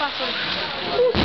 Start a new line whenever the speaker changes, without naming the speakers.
password.